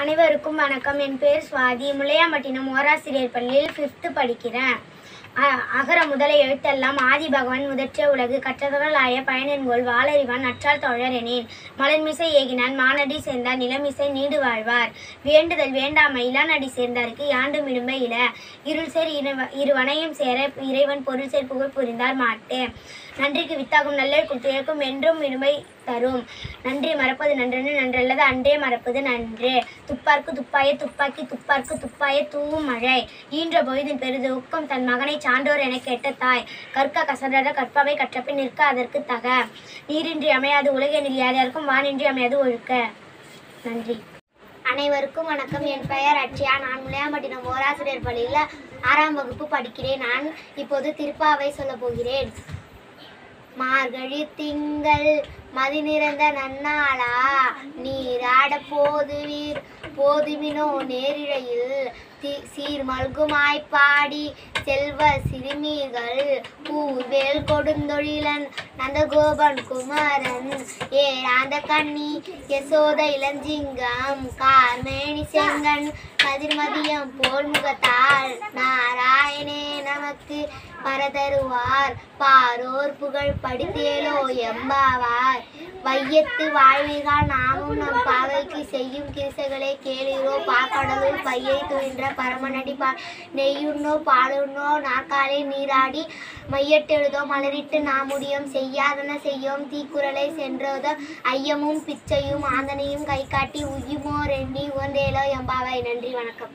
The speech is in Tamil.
அனைவருக்கும் வணக்கம். என் பேர் சுவாதி. முளையாம்பட்டினம் ஓராசிரியர் பள்ளியில் ஃபிஃப்த்து படிக்கிறேன். அகர முதல எழுத்தெல்லாம் ஆதி பகவான் முதற்றே உலகு கற்றதலாய பயனென்கொள் வாளறிவான் நற்றால் தொழரெனேன் மலர்மிசை ஏகினான் மானடி சேர்ந்தார் நிலமிசை நீடு வாழ்வார். வேண்டுதல் வேண்டாமை இளநடி சேர்ந்தாருக்கு யாண்டு மிடும்ப இல. இருள் சேர் இருவனையும் சேர இறைவன் பொருள் சேர் புகழ் புரிந்தார் மாட்டு. நன்றிக்கு வித்தாகும் நல்ல குத்தியக்கும் என்றும் இடுமை தரும். நன்றி மறப்பது நன்றென்று நன்றல்லது அன்றே மறப்பது நன்று. துப்பார்க்கு துப்பாய துப்பாக்கி துப்பார்க்கு துப்பாய தூவும் மழை. ஈன்ற பொழுதின் பெரிது உக்கம் தன் மகனை சான்றோர் என கேட்ட தாய் கற்க கசடர கற்பவை கற்றப்பின் நிற்க அதற்கு தக. நீரின்றி அமையாது உலகெனில் யார் யாருக்கும் வானின்றி அமையாது ஒழுக்க. நன்றி. அனைவருக்கும் வணக்கம். என் பெயர் அட்சியா. நான் முளையாம்பட்டினம் ஓராசிரியர் பள்ளியில் ஆறாம் வகுப்பு படிக்கிறேன். நான் இப்போது திருப்பாவை சொல்ல போகிறேன். மார்கழி திங்கள் மதி நிறந்த நன்னாளா? நீராட போதுவீர் போதுமினோ நேரிழையில் தி- சீர் மல்குமாய் பாடி செல்வ சிறுமிகள் பூவேல் கொடுந்தொழிலன் நந்தகோபன் குமாரன் ஏழாந்த கண்ணி யசோத இளஞ்சிங்கம் கார்மேனி செங்கன் கதிர்மதியம் போல் நாராயணே நமக்கு பரதருவார் பாரோர் புகழ் படித்தேலோ எம்பாவார். வையத்து வாழ்வீர்கள் நாமும் நம் பாவைக்கு செய்யும் கிரிசைகளை கேளீரோ பாக்கடலுள் பையை துயின்ற பரமநடி பா நெய்யுண்ணோ பாலுண்ணோ நாக்காலே நீராடி மையட்டெழுதோ மலரிட்டு நாமுடியும் செய்யாதன செய்யோம் தீக்குறளை சென்றோதோ ஐயமும் பிச்சையும் ஆந்தனையும் கை காட்டி உயுமோ ரெண்டி உந்தேலோ எம்பாவை நன்றி வணக்கம்.